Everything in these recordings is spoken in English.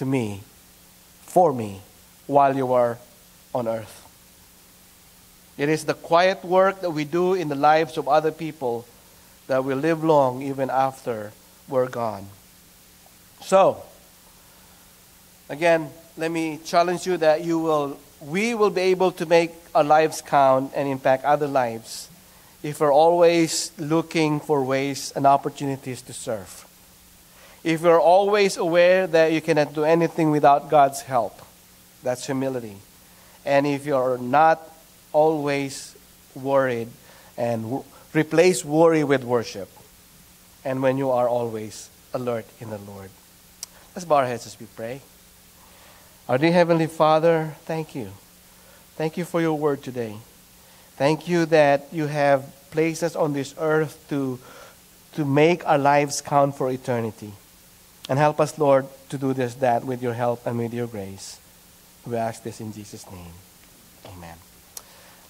to me, for me, while you are on earth. It is the quiet work that we do in the lives of other people that will live long even after we're gone. So, again, let me challenge you that you will, we will be able to make our lives count and impact other lives if we're always looking for ways and opportunities to serve. If you're always aware that you cannot do anything without God's help, that's humility. And if you're not always worried and w- replace worry with worship, and when you are always alert in the Lord. Let's bow our heads as we pray. Our dear Heavenly Father, thank you. Thank you for your word today. Thank you that you have placed us on this earth to, to make our lives count for eternity. And help us, Lord, to do this, that with your help and with your grace. We ask this in Jesus' name. Amen.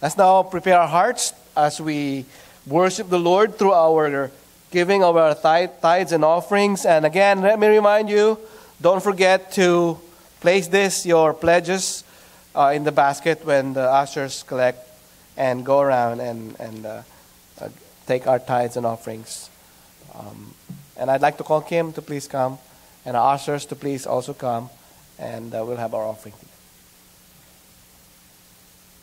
Let's now prepare our hearts as we worship the Lord through our giving of our tithes and offerings. And again, let me remind you don't forget to place this, your pledges, uh, in the basket when the ushers collect and go around and, and uh, uh, take our tithes and offerings. Um, and I'd like to call Kim to please come and our ushers to please also come and uh, we'll have our offering.